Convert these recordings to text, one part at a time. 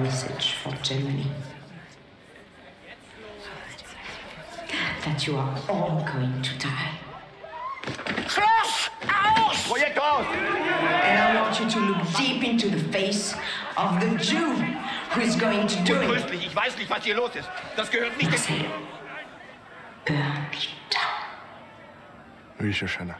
message for Germany. That you are all going to die. Schloss aus! And I want you to look deep into the face of the Jew who is going to do it. Ich weiß nicht, was hier los ist. Das gehört nicht... Marcel, burn it down. Oui, Shosanna.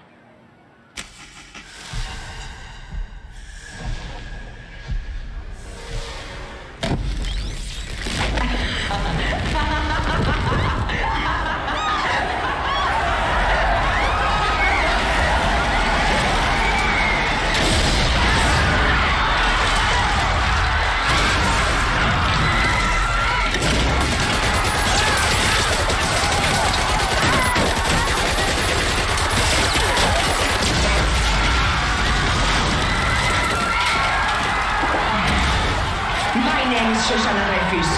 Shosanna Dreyfus.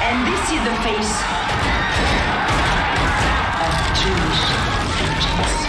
And this is the face of Jewish vengeance.